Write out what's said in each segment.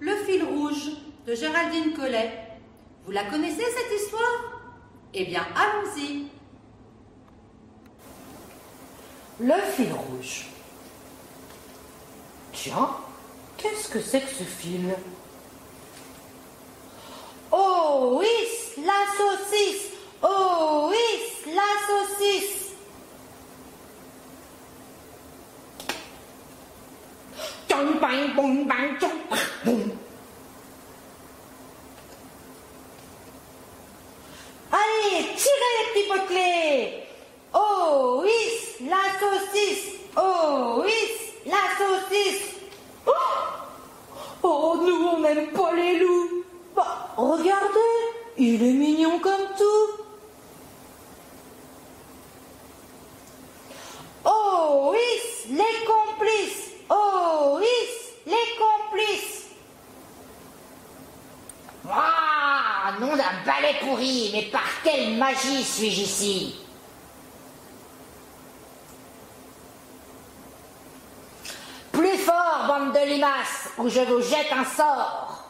Le fil rouge de Géraldine Collet. Vous la connaissez cette histoire? Eh bien, allons-y. Le fil rouge. Tiens, qu'est-ce que c'est que ce fil? Oh oui, la saucisse Oh oui, la saucisse bang, bong, bang, tchong, les petits potelets Oh oui, la saucisse. Oh oui, la saucisse. Oh, oh, nous on n'aime pas les loups. Bah, regardez, il est mignon comme tout Oh oui, les complices Oh oui, les complices Ah, nom d'un balai pourri, mais par quelle magie suis-je ici Plus fort, bande de limaces, ou je vous jette un sort.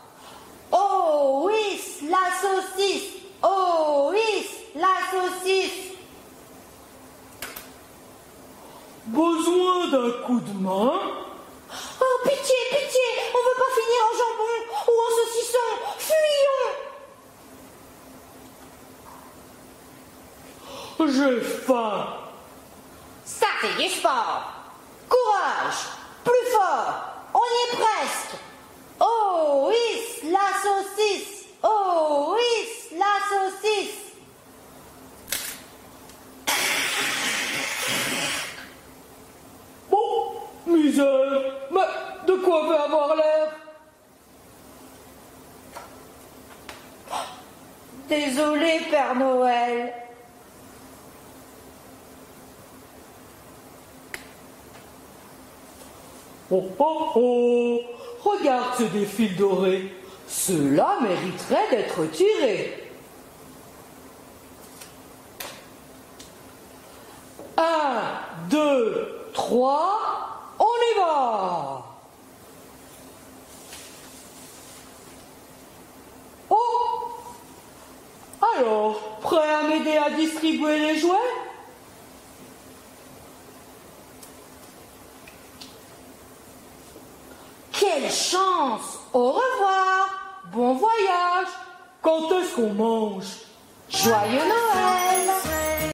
Oh oui, la saucisse Oh oui, la saucisse Besoin d'un coup de main J'ai faim Ça fait du sport Courage. Plus fort. On y est presque. Oh oui, la saucisse. Oh oui, la saucisse. Bon, misère Mais de quoi veut avoir l'air? Désolé, Père Noël. Oh oh oh Regarde ce des fils dorés Ceux-là mériteraient d'être tirés Un, deux, trois, on y va. Oh. Alors, prêt à m'aider à distribuer les jouets? Quelle chance. Au revoir. Bon voyage. Quand est-ce qu'on mange? Joyeux Noël